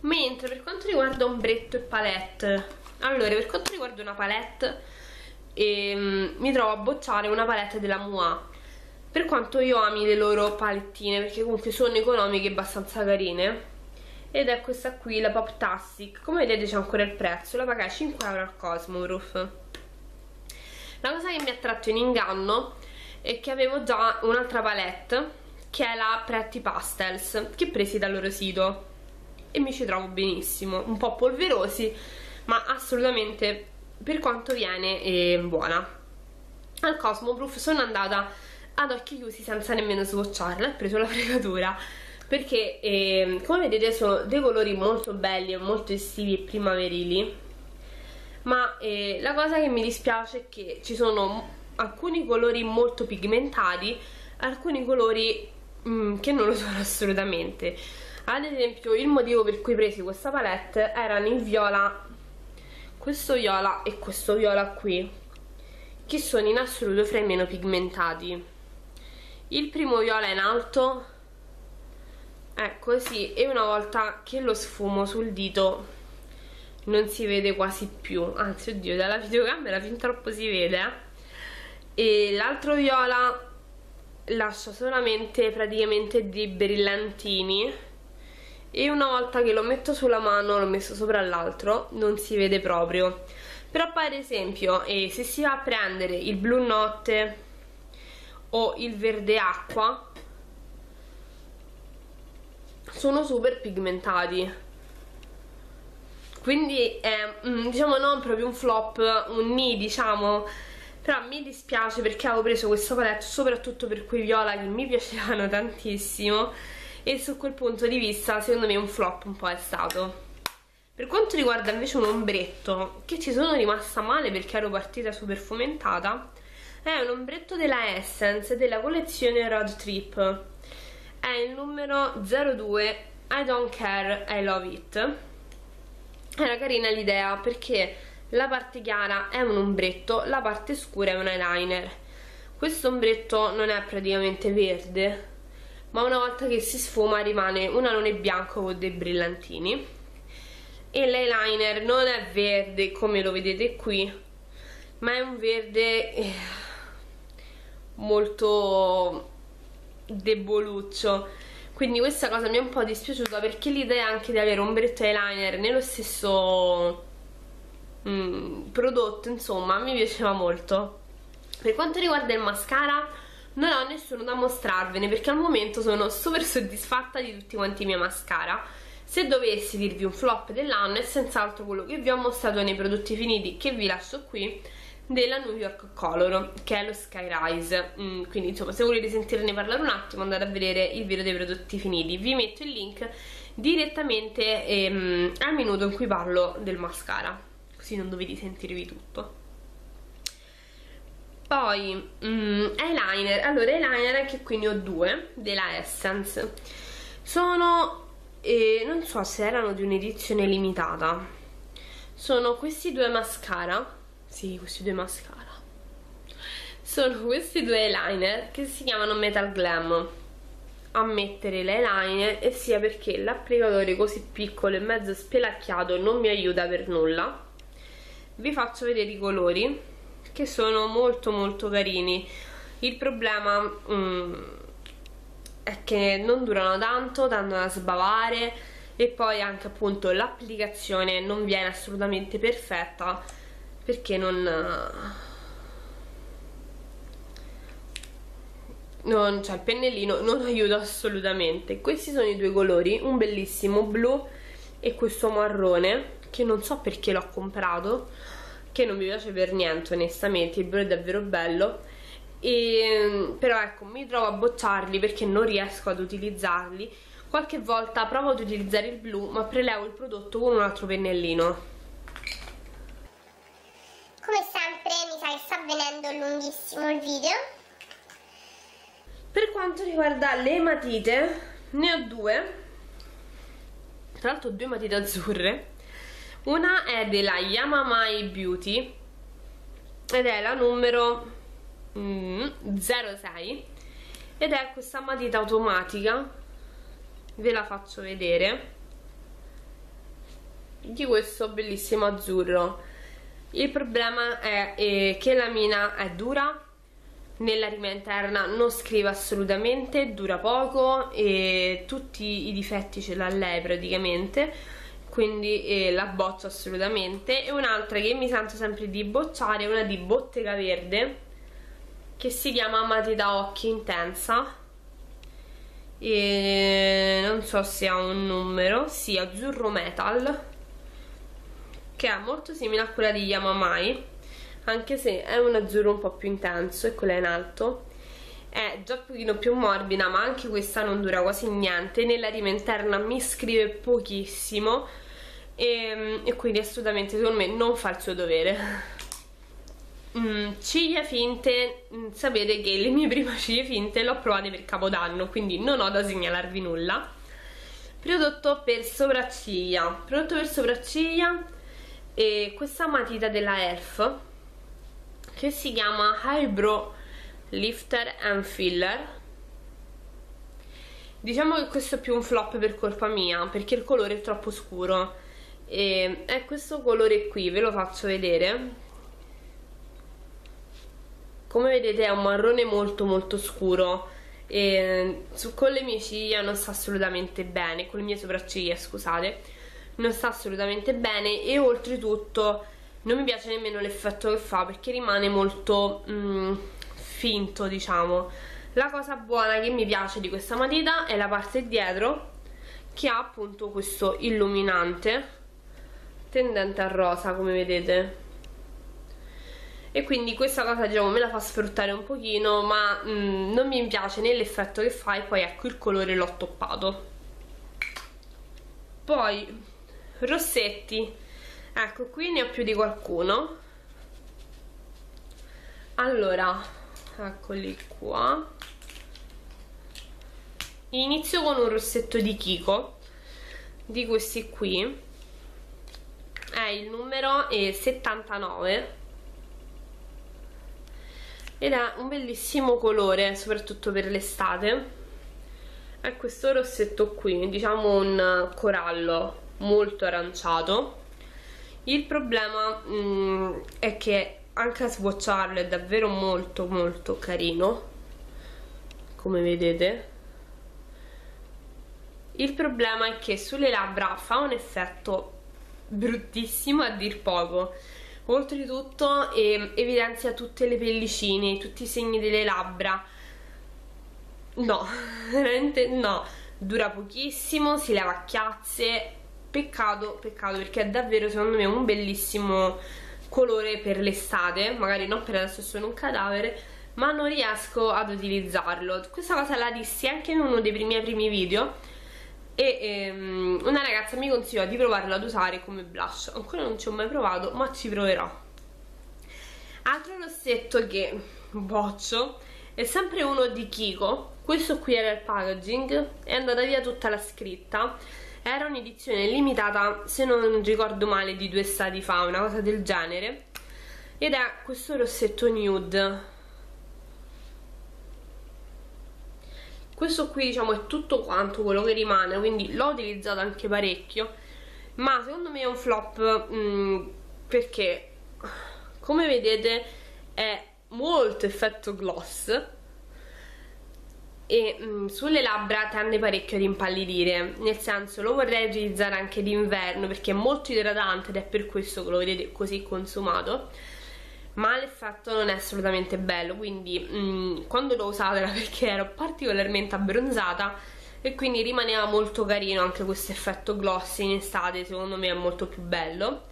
Mentre per quanto riguarda ombretto e palette, allora per quanto riguarda una palette, ehm, mi trovo a bocciare una palette della Mua. Per quanto io ami le loro palettine, perché comunque sono economiche e abbastanza carine, ed è questa qui, la Pop Tastic. Come vedete c'è ancora il prezzo, la pagai 5 euro al Cosmoroof. La cosa che mi ha tratto in inganno è che avevo già un'altra palette che è la Pretty Pastels che presi dal loro sito. E mi ci trovo benissimo, un po' polverosi ma assolutamente per quanto viene è buona. Al Cosmo Proof sono andata ad occhi chiusi senza nemmeno swatcharla, ho preso la fregatura perché eh, come vedete sono dei colori molto belli e molto estivi e primaverili ma eh, la cosa che mi dispiace è che ci sono alcuni colori molto pigmentati alcuni colori mm, che non lo sono assolutamente. Ad esempio il motivo per cui presi questa palette erano il viola questo viola e questo viola qui che sono in assoluto fra i meno pigmentati. Il primo viola in alto. È così e una volta che lo sfumo sul dito non si vede quasi più. Anzi oddio dalla videocamera fin troppo si vede. E l'altro viola lascia solamente praticamente dei brillantini. E una volta che lo metto sulla mano l'ho messo sopra l'altro non si vede proprio. Però poi ad esempio eh, se si va a prendere il blu notte o il verde acqua sono super pigmentati quindi è mm, diciamo non proprio un flop un ni diciamo. Però mi dispiace perché avevo preso questa palette soprattutto per quei viola che mi piacevano tantissimo. E su quel punto di vista secondo me un flop un po' è stato. Per quanto riguarda invece un ombretto che ci sono rimasta male perché ero partita super fomentata è un ombretto della Essence della collezione Road Trip. È il numero 02 I don't care, I love it era carina l'idea perché la parte chiara è un ombretto, la parte scura è un eyeliner. Questo ombretto non è praticamente verde ma una volta che si sfuma rimane un alone bianco con dei brillantini. E l'eyeliner non è verde come lo vedete qui ma è un verde eh, molto deboluccio quindi questa cosa mi è un po' dispiaciuta perché l'idea anche di avere ombretto eyeliner nello stesso mm, prodotto insomma mi piaceva molto. Per quanto riguarda il mascara non ho nessuno da mostrarvene perché al momento sono super soddisfatta di tutti quanti i miei mascara. Se dovessi dirvi un flop dell'anno è senz'altro quello che vi ho mostrato nei prodotti finiti che vi lascio qui della New York Color che è lo Skyrise mm, quindi insomma se volete sentirne parlare un attimo andate a vedere il video dei prodotti finiti. Vi metto il link direttamente ehm, al minuto in cui parlo del mascara così non dovete sentirvi tutto. Poi mm, eyeliner. Allora eyeliner anche qui ne ho due della Essence. Sono eh, non so se erano di un'edizione limitata. Sono questi due mascara sì, questi due mascara. Sono questi due eyeliner che si chiamano Metal Glam. A mettere l'eyeliner e sia perché l'applicatore così piccolo e mezzo spelacchiato non mi aiuta per nulla. Vi faccio vedere i colori che sono molto molto carini. Il problema mm, è che non durano tanto, tendono a sbavare e poi anche appunto l'applicazione non viene assolutamente perfetta perché non, non cioè il pennellino non aiuta assolutamente. Questi sono i due colori un bellissimo blu e questo marrone che non so perché l'ho comprato che non mi piace per niente onestamente il blu è davvero bello. E, però ecco mi trovo a bocciarli perché non riesco ad utilizzarli. Qualche volta provo ad utilizzare il blu ma prelevo il prodotto con un altro pennellino come sempre mi sa che sta avvenendo lunghissimo il video. Per quanto riguarda le matite, ne ho due. Tra l'altro due matite azzurre. Una è della Yamamai Beauty ed è la numero mm, 06 ed è questa matita automatica ve la faccio vedere di questo bellissimo azzurro il problema è eh, che la mina è dura nella rima interna non scrive assolutamente, dura poco e tutti i difetti ce l'ha lei praticamente quindi eh, la boccio assolutamente. E un'altra che mi sento sempre di bocciare è una di Bottega Verde che si chiama Matita Occhi Intensa. E non so se ha un numero, sì, azzurro metal che è molto simile a quella di Yamamai anche se è un azzurro un po' più intenso e quella in alto. È già un pochino più morbida ma anche questa non dura quasi niente. Nella rima interna mi scrive pochissimo e, e quindi assolutamente secondo me non fa il suo dovere. Mm, ciglia finte, mm, sapete che le mie prime ciglia finte le ho provate per capodanno, quindi non ho da segnalarvi nulla. Prodotto per sopracciglia, prodotto per sopracciglia e questa matita della ELF che si chiama Eyebrow Lifter and Filler. Diciamo che questo è più un flop per colpa mia, perché il colore è troppo scuro. E è questo colore qui, ve lo faccio vedere come vedete è un marrone molto molto scuro e su, con le mie ciglia non sta assolutamente bene con le mie sopracciglia scusate non sta assolutamente bene e oltretutto non mi piace nemmeno l'effetto che fa perché rimane molto mm, finto diciamo. La cosa buona che mi piace di questa matita è la parte dietro che ha appunto questo illuminante tendente a rosa come vedete. E quindi questa cosa diciamo me la fa sfruttare un pochino ma mm, non mi piace né l'effetto che fa e poi ecco il colore l'ho toppato. Poi rossetti. Ecco qui ne ho più di qualcuno. Allora eccoli qua. Inizio con un rossetto di Kiko di questi qui. È il numero 79 ed ha un bellissimo colore soprattutto per l'estate. È questo rossetto qui diciamo un corallo molto aranciato. Il problema mh, mm, è che anche a swatcharlo è davvero molto molto carino come vedete. Il problema è che sulle labbra fa un effetto bruttissimo a dir poco. Oltretutto eh, evidenzia tutte le pellicine, tutti i segni delle labbra. No, veramente no. Dura pochissimo, si leva a chiazze peccato, peccato perché è davvero secondo me un bellissimo colore per l'estate. Magari non per adesso sono un cadavere ma non riesco ad utilizzarlo. Questa cosa la dissi anche in uno dei miei primi video. E ehm, una ragazza mi consigliò di provarlo ad usare come blush. Ancora non ci ho mai provato ma ci proverò. Altro rossetto che boccio è sempre uno di Kiko. Questo qui era il packaging. È andata via tutta la scritta era un'edizione limitata se non ricordo male di due stati fa una cosa del genere. Ed è questo rossetto nude. Questo qui diciamo è tutto quanto quello che rimane quindi l'ho utilizzato anche parecchio. Ma secondo me è un flop mh, mm, perché come vedete è molto effetto gloss e mh, mm, sulle labbra tende parecchio ad impallidire nel senso lo vorrei utilizzare anche d'inverno perché è molto idratante ed è per questo che lo vedete così consumato ma l'effetto non è assolutamente bello. Quindi mh, mm, quando l'ho usata era perché ero particolarmente abbronzata e quindi rimaneva molto carino anche questo effetto glossy in estate secondo me è molto più bello.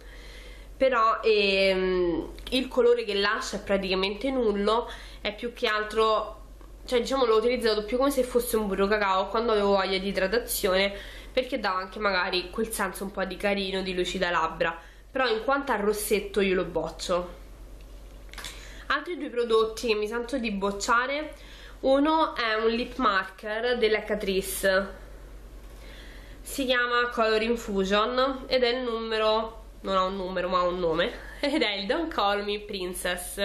Però ehm, il colore che lascia è praticamente nullo è più che altro cioè diciamo l'ho utilizzato più come se fosse un burro cacao quando avevo voglia di idratazione perché dava anche magari quel senso un po' di carino, di lucida labbra. Però in quanto al rossetto io lo boccio. Altri due prodotti che mi sento di bocciare uno è un lip marker della Catrice si chiama Color Infusion ed è il numero non ha un numero ma ha un nome ed è il Don't Call Me Princess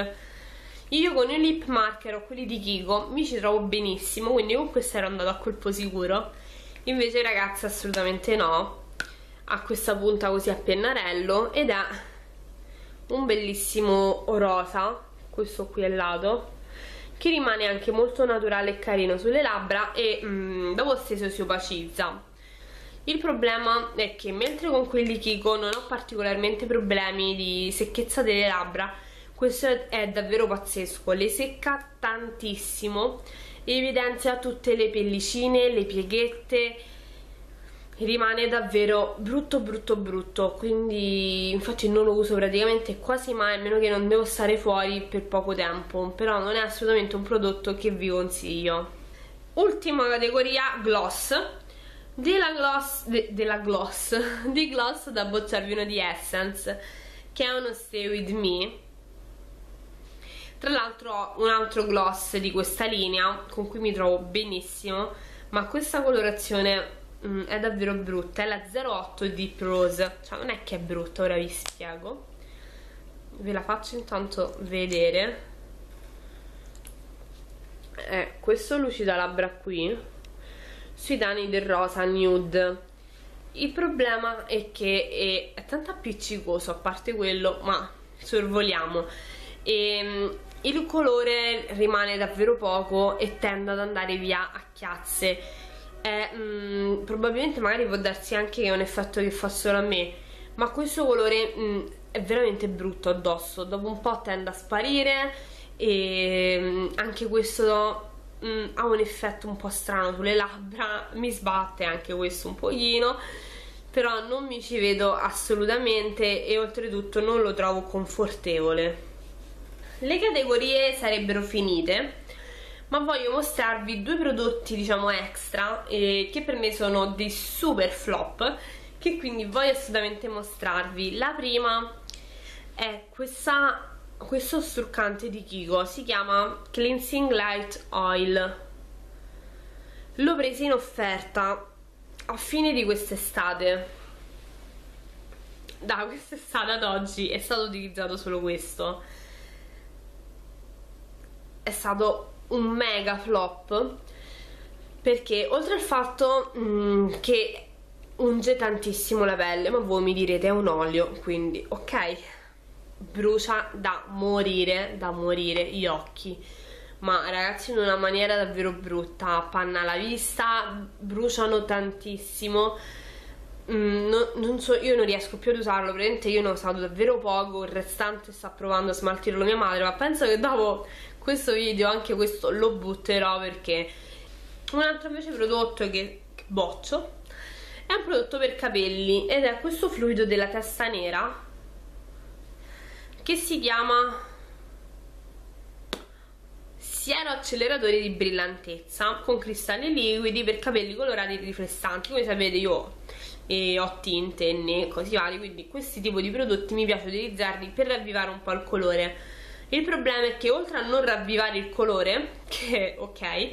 io con i lip marker o quelli di Kiko mi ci trovo benissimo quindi con questo ero andato a colpo sicuro. Invece ragazzi assolutamente no. Ha questa punta così a pennarello ed è un bellissimo rosa questo qui al lato che rimane anche molto naturale e carino sulle labbra e mm, dopo steso si opacizza. Il problema è che mentre con quelli Kiko non ho particolarmente problemi di secchezza delle labbra questo è davvero pazzesco le secca tantissimo evidenzia tutte le pellicine, le pieghette rimane davvero brutto brutto brutto quindi infatti non lo uso praticamente quasi mai a meno che non devo stare fuori per poco tempo però non è assolutamente un prodotto che vi consiglio. Ultima categoria gloss. Della gloss, de, della gloss di gloss da bocciarvi uno di Essence che è uno Stay With Me tra l'altro ho un altro gloss di questa linea con cui mi trovo benissimo ma questa colorazione mm, è davvero brutta è la 08 Deep Rose. Cioè non è che è brutta ora vi spiego. Ve la faccio intanto vedere. È questo lucida labbra qui sui tani del rosa nude. Il problema è che è, è tanto appiccicoso a parte quello ma sorvoliamo. E mm, il colore rimane davvero poco e tende ad andare via a chiazze. È, mh, mm, probabilmente magari può darsi anche che è un effetto che fa solo a me ma questo colore mh, mm, è veramente brutto addosso. Dopo un po' tende a sparire e mh, mm, anche questo ha un effetto un po' strano sulle labbra. Mi sbatte anche questo un pochino però non mi ci vedo assolutamente e oltretutto non lo trovo confortevole le categorie sarebbero finite ma voglio mostrarvi due prodotti diciamo extra eh, che per me sono dei super flop che quindi voglio assolutamente mostrarvi. La prima è questa, questo struccante di Kiko si chiama Cleansing Light Oil. L'ho preso in offerta a fine di quest'estate. Da quest'estate ad oggi è stato utilizzato solo questo è stato un mega flop perché oltre al fatto mh, mm, che unge tantissimo la pelle ma voi mi direte è un olio quindi ok brucia da morire da morire gli occhi. Ma ragazzi in una maniera davvero brutta appanna la vista bruciano tantissimo. Mm, no, non so, io non riesco più ad usarlo praticamente io ne ho usato davvero poco il restante sta provando a smaltirlo mia madre ma penso che dopo questo video anche questo lo butterò perché un altro invece prodotto che, che boccio è un prodotto per capelli ed è questo fluido della testa nera che si chiama siero acceleratore di brillantezza con cristalli liquidi per capelli colorati e riflessanti come sapete io eh, ho tinte e così vari quindi questi tipi di prodotti mi piace utilizzarli per ravvivare un po' il colore il problema è che oltre a non ravvivare il colore che è ok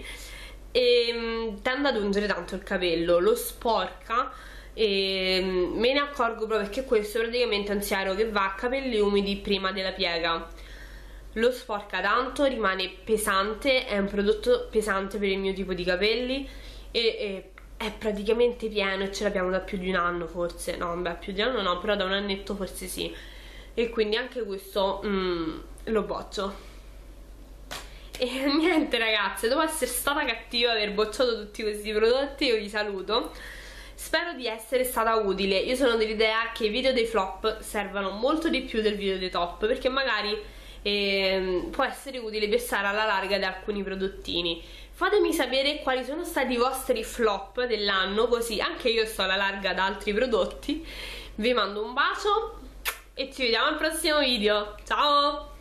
ehm, tende ad ungere tanto il capello lo sporca e ehm, me ne accorgo proprio perché questo è praticamente un siero che va a capelli umidi prima della piega. Lo sporca tanto, rimane pesante, è un prodotto pesante per il mio tipo di capelli e, e è praticamente pieno e ce l'abbiamo da più di un anno forse, no beh più di un anno no, però da un annetto forse sì. E quindi anche questo mm, lo boccio. E niente ragazze dopo essere stata cattiva aver bocciato tutti questi prodotti io vi saluto. Spero di essere stata utile. Io sono dell'idea che i video dei flop servano molto di più del video dei top perché magari eh, può essere utile per stare alla larga di alcuni prodottini. Fatemi sapere quali sono stati i vostri flop dell'anno così anche io sto alla larga da altri prodotti. Vi mando un bacio e ci vediamo al prossimo video. Ciao